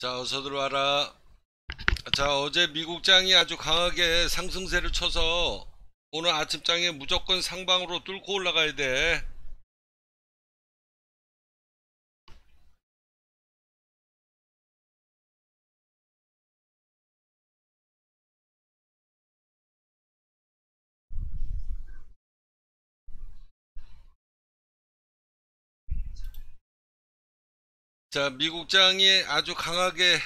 자, 어서 들어와라. 자, 어제 미국장이 아주 강하게 상승세를 쳐서 오늘 아침장에 무조건 상방으로 뚫고 올라가야 돼. 자, 미국장이 아주 강하게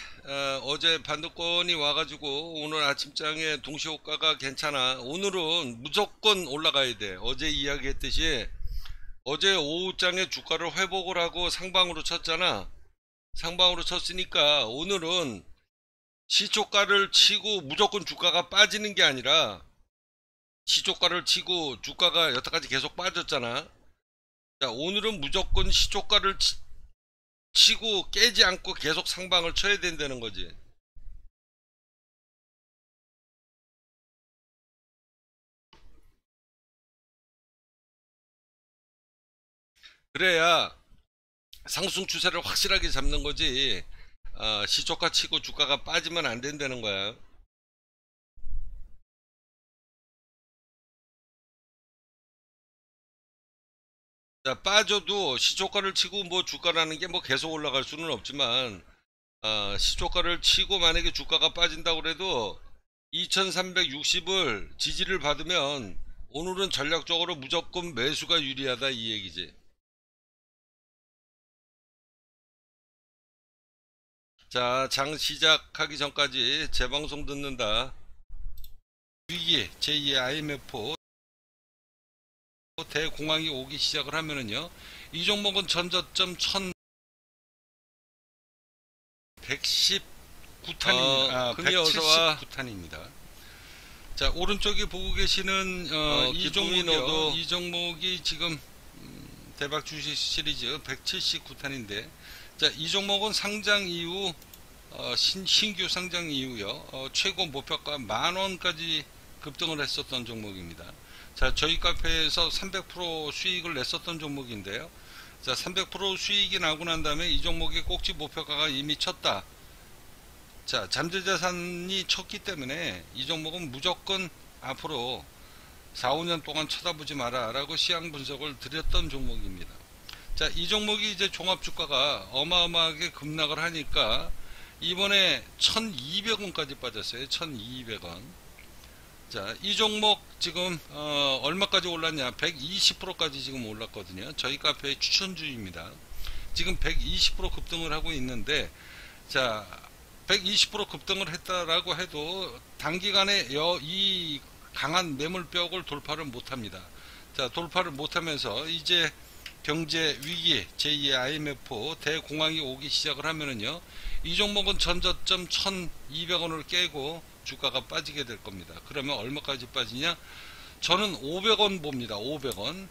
어, 제 반도권이 와가지고 오늘 아침장에 동시호가가 괜찮아. 오늘은 무조건 올라가야 돼. 어제 이야기했듯이 어제 오후장에 주가를 회복을 하고 상방으로 쳤잖아. 상방으로 쳤으니까 오늘은 시초가를 치고 무조건 주가가 빠지는 게 아니라 시초가를 치고 주가가 여태까지 계속 빠졌잖아. 자, 오늘은 무조건 시초가를 치, 치고 깨지 않고 계속 상방을 쳐야 된다는 거지. 그래야 상승 추세를 확실하게 잡는 거지. 어, 시초가 치고 주가가 빠지면 안 된다는 거야. 빠져도 시초가를 치고 뭐 주가라는 게 뭐 계속 올라갈 수는 없지만 아, 시초가를 치고 만약에 주가가 빠진다고 그래도 2360을 지지를 받으면 오늘은 전략적으로 무조건 매수가 유리하다 이 얘기지. 자, 장 시작하기 전까지 재방송 듣는다. 위기 제2의 IMF 대공황이 오기 시작을 하면은요 이 종목은 전저점 1119탄입니다. 어, 아, 179탄입니다. 자 오른쪽에 보고 계시는 어, 어, 이 종목이 이 종목이 지금 음, 대박 주식 시리즈 179탄인데 자 이 종목은 상장 이후 어, 신, 신규 상장 이후요 어, 최고 목표가 만 원까지 급등을 했었던 종목입니다. 자, 저희 카페에서 300% 수익을 냈었던 종목인데요. 자, 300% 수익이 나고 난 다음에 이 종목의 꼭지 목표가가 이미 쳤다. 자, 잠재자산이 쳤기 때문에 이 종목은 무조건 앞으로 4, 5년 동안 쳐다보지 마라 라고 시향 분석을 드렸던 종목입니다. 자, 이 종목이 이제 종합주가가 어마어마하게 급락을 하니까 이번에 1200원까지 빠졌어요. 1200원. 자, 이 종목 지금 어, 얼마까지 올랐냐? 120%까지 지금 올랐거든요. 저희 카페의 추천주입니다. 지금 120% 급등을 하고 있는데 자, 120% 급등을 했다라고 해도 단기간에 여, 이 강한 매물벽을 돌파를 못합니다. 자, 돌파를 못하면서 이제 경제 위기 제2의 IMF 대공황이 오기 시작을 하면은요. 이 종목은 전저점 1200원을 깨고 주가가 빠지게 될 겁니다. 그러면 얼마까지 빠지냐? 저는 500원 봅니다. 500원.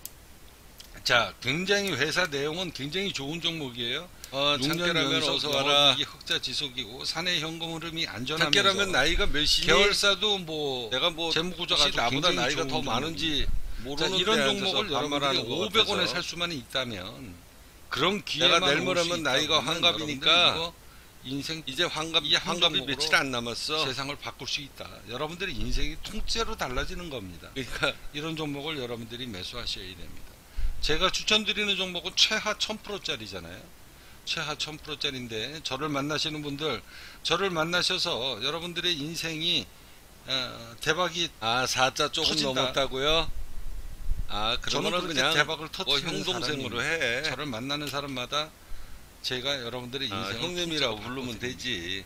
자, 굉장히 회사 내용은 굉장히 좋은 종목이에요. 어, 장계라면 어서 와라. 이게 흑자 지속이고 사내 현금 흐름이 안전하면서 장계라면 나이가 몇이니? 계열사도 뭐 내가 뭐 재무 구조가 나보다 나이가 더 많은지 모르는 이런 종목을 여러분들이 500원에 살 수만 있다면 그런 기회만 내가 내일 모레면 나이가 환갑이니까 인생 이제 환갑 이 환갑이 며칠 안 남았어. 세상을 바꿀 수 있다. 여러분들의 인생이 통째로 달라지는 겁니다. 그러니까 이런 종목을 여러분들이 매수하셔야 됩니다. 제가 추천드리는 종목은 최하 1000%짜리잖아요. 최하 1000%짜리인데 저를 만나시는 분들 저를 만나셔서 여러분들의 인생이 어, 대박이 아 4자 조금 터진다. 넘었다고요? 아 그러면 그냥 대박을 터트리는 뭐 형동생으로 해. 저를 만나는 사람마다 제가 여러분들의 아, 인생 형님이라고 부르면 되지.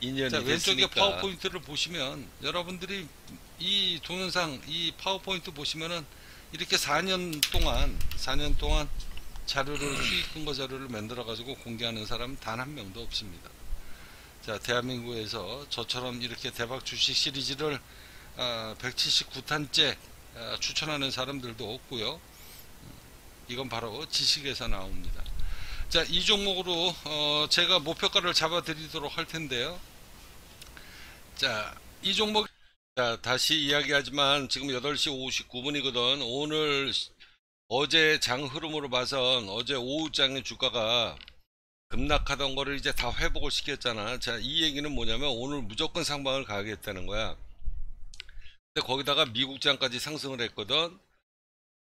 인연이 자, 왼쪽에 파워포인트를 보시면 여러분들이 이 동영상 이 파워포인트 보시면은 이렇게 4년 동안 4년 동안 자료를 수익 근거 자료를 만들어 가지고 공개하는 사람 단한 명도 없습니다. 자 대한민국에서 저처럼 이렇게 대박 주식 시리즈를 어, 179탄째 어, 추천하는 사람들도 없고요. 이건 바로 지식에서 나옵니다. 자, 이 종목으로 어, 제가 목표가를 잡아 드리도록 할 텐데요. 자, 이 종목 자, 다시 이야기하지만 지금 8시 59분이거든. 오늘 어제 장 흐름으로 봐선 어제 오후장의 주가가 급락하던 거를 이제 다 회복을 시켰잖아. 자, 이 얘기는 뭐냐면 오늘 무조건 상방을 가겠다는 거야. 근데 거기다가 미국장까지 상승을 했거든.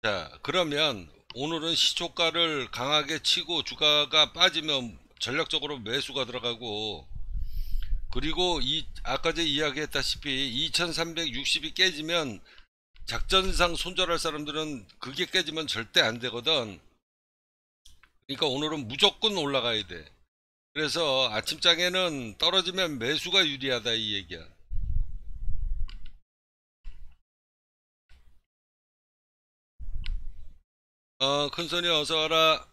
자, 그러면 오늘은 시초가를 강하게 치고 주가가 빠지면 전략적으로 매수가 들어가고 그리고 이 아까 제 이야기했다시피 2360이 깨지면 작전상 손절할 사람들은 그게 깨지면 절대 안 되거든. 그러니까 오늘은 무조건 올라가야 돼. 그래서 아침장에는 떨어지면 매수가 유리하다 이 얘기야. 어, 큰손이 어서 와라.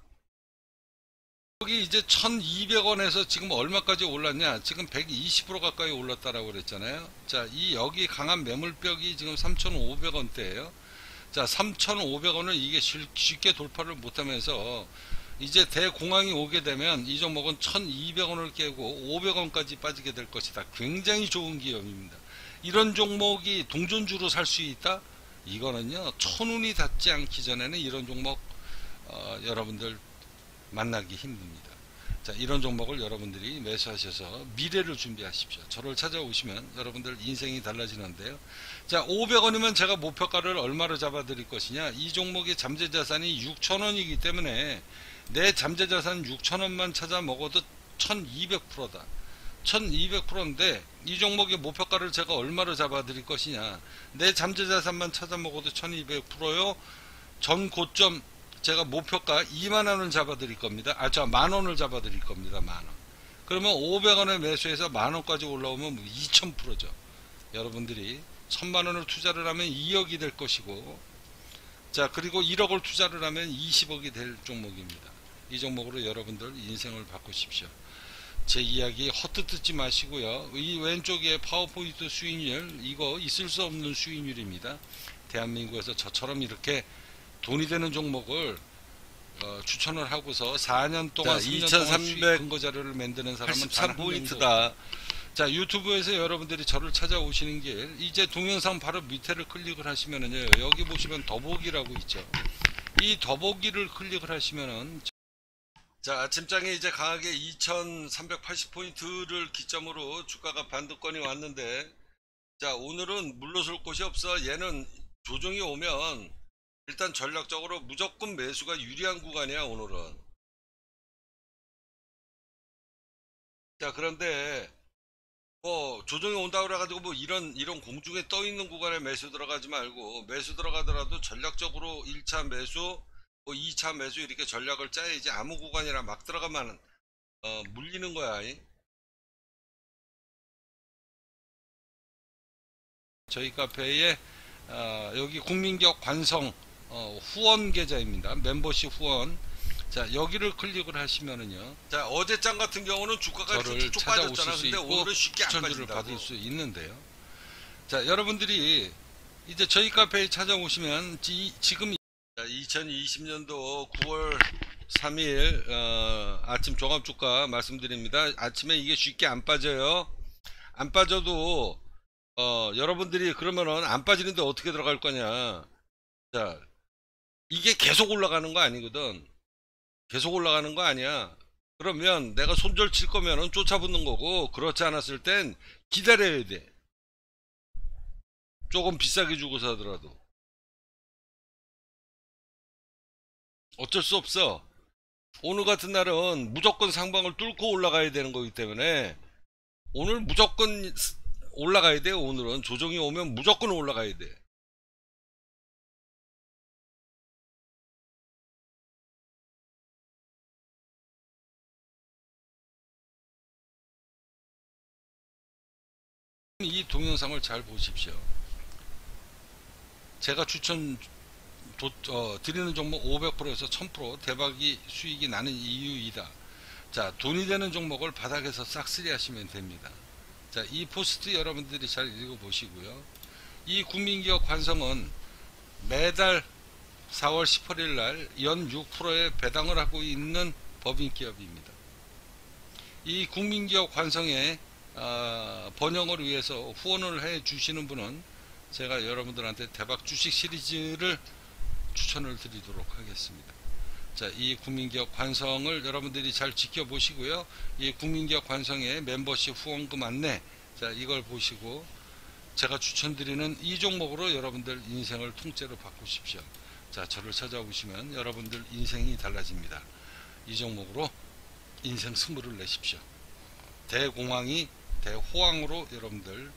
여기 이제 1200원에서 지금 얼마까지 올랐냐? 지금 120% 가까이 올랐다라고 그랬잖아요. 자, 이 여기 강한 매물벽이 지금 3,500원대예요. 자, 3,500원을 이게 쉽게 돌파를 못하면서 이제 대공황이 오게 되면 이 종목은 1200원을 깨고 500원까지 빠지게 될 것이다. 굉장히 좋은 기업입니다. 이런 종목이 동전주로 살 수 있다? 이거는요, 천운이 닿지 않기 전에는 이런 종목, 어, 여러분들 만나기 힘듭니다. 자, 이런 종목을 여러분들이 매수하셔서 미래를 준비하십시오. 저를 찾아오시면 여러분들 인생이 달라지는데요. 자, 500원이면 제가 목표가를 얼마로 잡아 드릴 것이냐. 이 종목의 잠재자산이 6천원이기 때문에 내 잠재자산 6천원만 찾아 먹어도 1200%다. 1200%인데 이 종목의 목표가를 제가 얼마로 잡아 드릴 것이냐. 내 잠재 자산만 찾아 먹어도 1200%요. 전 고점 제가 목표가 2만원을 잡아 드릴 겁니다. 아, 저 만원을 잡아 드릴 겁니다. 만원. 그러면 500원에 매수해서 만원까지 올라오면 2000%죠. 여러분들이 1000만원을 투자를 하면 2억이 될 것이고, 자, 그리고 1억을 투자를 하면 20억이 될 종목입니다. 이 종목으로 여러분들 인생을 바꾸십시오. 제 이야기 헛뜻 듣지 마시고요. 이 왼쪽에 파워포인트 수익률, 이거 있을 수 없는 수익률입니다. 대한민국에서 저처럼 이렇게 돈이 되는 종목을 어, 추천을 하고서 4년 동안 자, 2300 근거 자료를 만드는 사람은 83포인트다. 자 유튜브에서 여러분들이 저를 찾아오시는 게 이제 동영상 바로 밑에를 클릭을 하시면은요 여기 보시면 더보기라고 있죠 이 더보기를 클릭을 하시면은 자 아침장에 이제 강하게 2380포인트를 기점으로 주가가 반도권이 왔는데 자 오늘은 물러설 곳이 없어. 얘는 조정이 오면 일단 전략적으로 무조건 매수가 유리한 구간이야 오늘은. 자 그런데 뭐 조정이 온다 그래 가지고 뭐 이런 이런 공중에 떠 있는 구간에 매수 들어가지 말고 매수 들어가더라도 전략적으로 1차 매수 뭐 2차 매수 이렇게 전략을 짜야지 아무 구간이나 막 들어가면 어, 물리는 거야 저희 카페에 어, 여기 국민기업 관성 어, 후원 계좌입니다. 멤버십 후원. 자 여기를 클릭을 하시면은요. 자 어제 장 같은 경우는 주가가 저를 찾아오실 수 있고 추천주를 받을 수 있는데요. 자 여러분들이 이제 저희 카페에 찾아오시면 지, 지금 2020년도 9월 3일 어, 아침 종합주가 말씀드립니다. 아침에 이게 쉽게 안 빠져요. 안 빠져도 어, 여러분들이 그러면은 안 빠지는데 어떻게 들어갈 거냐. 자 이게 계속 올라가는 거 아니거든. 계속 올라가는 거 아니야. 그러면 내가 손절 칠 거면은 쫓아붙는 거고 그렇지 않았을 땐 기다려야 돼. 조금 비싸게 주고 사더라도. 어쩔 수 없어. 오늘 같은 날은 무조건 상방을 뚫고 올라가야 되는 거기 때문에 오늘 무조건 올라가야 돼. 오늘은 조정이 오면 무조건 올라가야 돼. 이 동영상을 잘 보십시오. 제가 추천 도, 어, 드리는 종목 500%에서 1000% 대박이 수익이 나는 이유이다. 자, 돈이 되는 종목을 바닥에서 싹쓸이 하시면 됩니다. 자, 이 포스트 여러분들이 잘 읽어보시고요. 이 국민기업 관성은 매달 4월 18일 날 연 6%의 배당을 하고 있는 법인기업입니다. 이 국민기업 관성에 어, 번영을 위해서 후원을 해 주시는 분은 제가 여러분들한테 대박 주식 시리즈를 추천을 드리도록 하겠습니다. 자, 이 국민기업 관성을 여러분들이 잘 지켜보시고요. 이 국민기업 관성의 멤버십 후원금 안내, 자, 이걸 보시고 제가 추천드리는 이 종목으로 여러분들 인생을 통째로 바꾸십시오. 자, 저를 찾아오시면 여러분들 인생이 달라집니다. 이 종목으로 인생 승부를 내십시오. 대공황이 대호황으로 여러분들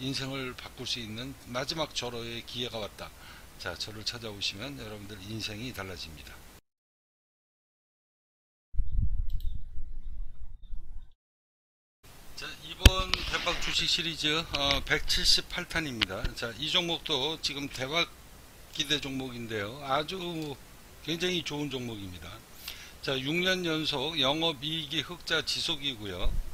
인생을 바꿀 수 있는 마지막 절호의 기회가 왔다. 자, 저를 찾아오시면 여러분들 인생이 달라집니다. 자, 이번 대박 주식 시리즈 어, 178탄입니다. 자, 이 종목도 지금 대박 기대 종목인데요. 아주 굉장히 좋은 종목입니다. 자, 6년 연속 영업이익이 흑자 지속이고요.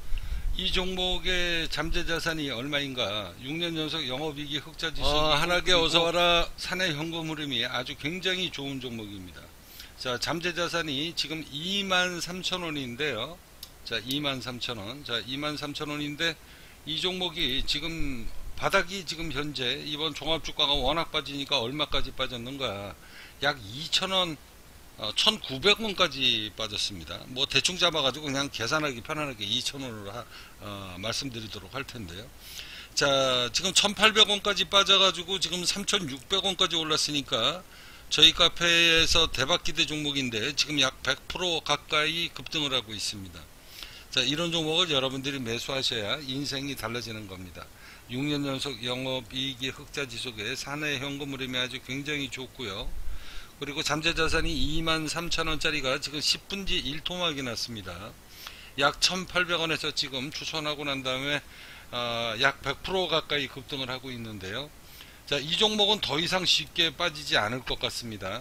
이 종목의 잠재 자산이 얼마인가? 6년 연속 영업이익이 흑자 지속. 어, 하나게 어서 와라. 사내 현금 흐름이 아주 굉장히 좋은 종목입니다. 자, 잠재 자산이 지금 2만 3천 원인데요. 자, 2만 3천 원. 자, 2만 3천 원인데 이 종목이 지금 바닥이 지금 현재 이번 종합주가가 워낙 빠지니까 얼마까지 빠졌는가? 약 2천 원, 어, 1,900원까지 빠졌습니다. 뭐 대충 잡아 가지고 그냥 계산하기 편안하게 2,000원으로 하, 어, 말씀드리도록 할 텐데요. 자, 지금 1,800원까지 빠져 가지고 지금 3,600원까지 올랐으니까 저희 카페에서 대박 기대 종목인데 지금 약 100% 가까이 급등을 하고 있습니다. 자, 이런 종목을 여러분들이 매수하셔야 인생이 달라지는 겁니다. 6년 연속 영업이익이 흑자 지속에 사내 현금 흐름이 아주 굉장히 좋고요. 그리고 잠재자산이 2만 3천원짜리가 지금 10분지 1토막이 났습니다. 약 1,800원에서 지금 추선하고 난 다음에 어, 약 100% 가까이 급등을 하고 있는데요. 자, 이 종목은 더 이상 쉽게 빠지지 않을 것 같습니다.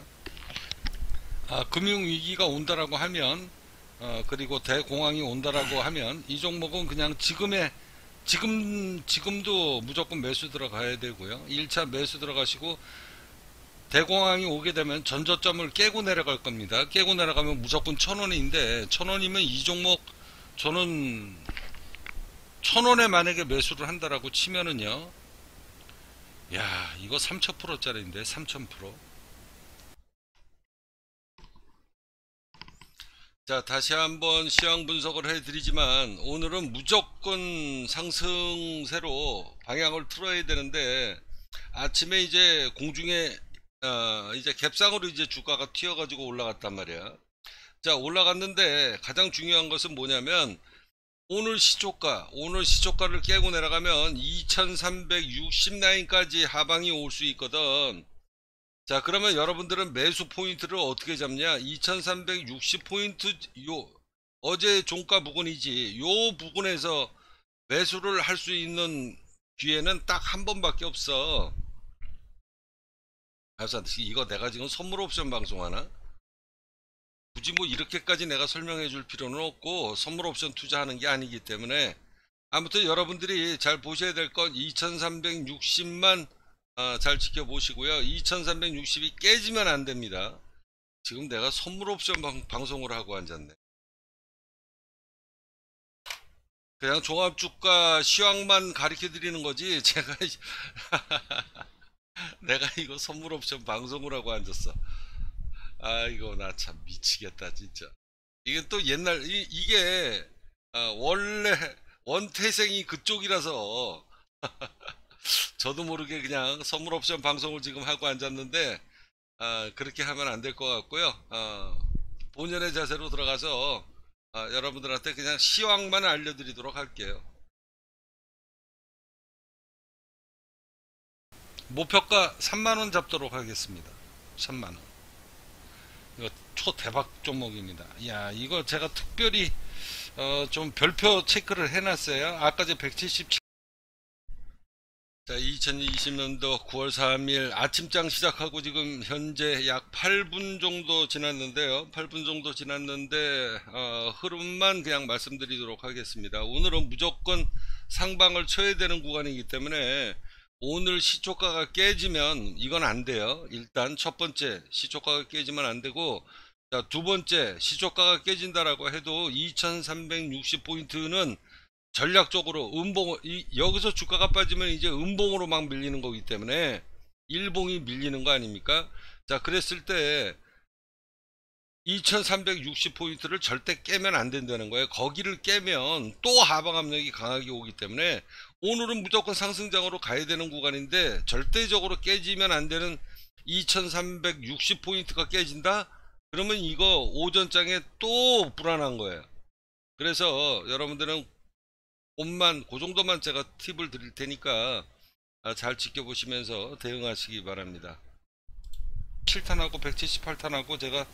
아, 금융위기가 온다라고 하면 어, 그리고 대공황이 온다라고 하면 이 종목은 그냥 지금의 지금 지금도 무조건 매수 들어가야 되고요. 1차 매수 들어가시고 대공황이 오게 되면 전저점을 깨고 내려갈 겁니다. 깨고 내려가면 무조건 천원인데 천원이면 이 종목 저는 천원에 만약에 매수를 한다라고 치면은요. 야 이거 3000%짜리인데 3000%자 다시 한번 시황 분석을 해드리지만 오늘은 무조건 상승세로 방향을 틀어야 되는데 아침에 이제 공중에 어, 이제 갭상으로 이제 주가가 튀어가지고 올라갔단 말이야. 자, 올라갔는데 가장 중요한 것은 뭐냐면 오늘 시초가, 오늘 시초가를 깨고 내려가면 2360라인까지 하방이 올 수 있거든. 자, 그러면 여러분들은 매수 포인트를 어떻게 잡냐? 2360 포인트, 요, 어제 종가 부근이지. 요 부근에서 매수를 할 수 있는 기회는 딱 한 번밖에 없어. 그래서 이거 내가 지금 선물 옵션 방송하나? 굳이 뭐 이렇게까지 내가 설명해 줄 필요는 없고 선물 옵션 투자하는 게 아니기 때문에 아무튼 여러분들이 잘 보셔야 될 건 2360만 어, 잘 지켜보시고요. 2360이 깨지면 안 됩니다. 지금 내가 선물 옵션 방, 방송을 하고 앉았네. 그냥 종합주가 시황만 가르쳐 드리는 거지 제가 내가 이거 선물 옵션 방송을 하고 앉았어. 아이고 나참 미치겠다 진짜. 이게 또 옛날 이, 이게 아, 원래 원태생이 그쪽이라서 저도 모르게 그냥 선물 옵션 방송을 지금 하고 앉았는데 아, 그렇게 하면 안 될 것 같고요. 아, 본연의 자세로 들어가서 아, 여러분들한테 그냥 시황만 알려드리도록 할게요. 목표가 3만원 잡도록 하겠습니다. 3만원. 이거 초대박 종목입니다. 야 이거 제가 특별히 어, 좀 별표 체크를 해놨어요. 아까 제 177. 자 2020년도 9월 3일 아침장 시작하고 지금 현재 약 8분 정도 지났는데요. 8분 정도 지났는데 어, 흐름만 그냥 말씀드리도록 하겠습니다. 오늘은 무조건 상방을 쳐야 되는 구간이기 때문에 오늘 시초가가 깨지면 이건 안 돼요. 일단 첫 번째 시초가가 깨지면 안 되고 자, 두 번째 시초가가 깨진다라고 해도 2360포인트는 전략적으로 음봉 이, 여기서 주가가 빠지면 이제 음봉으로 막 밀리는 거기 때문에 일봉이 밀리는 거 아닙니까? 자, 그랬을 때 2360포인트를 절대 깨면 안 된다는 거예요. 거기를 깨면 또 하방 압력이 강하게 오기 때문에 오늘은 무조건 상승장으로 가야 되는 구간인데 절대적으로 깨지면 안 되는 2360포인트가 깨진다? 그러면 이거 오전장에 또 불안한 거예요. 그래서 여러분들은 옷만 그 정도만 제가 팁을 드릴 테니까 아, 잘 지켜보시면서 대응하시기 바랍니다. 7탄하고 178탄하고 제가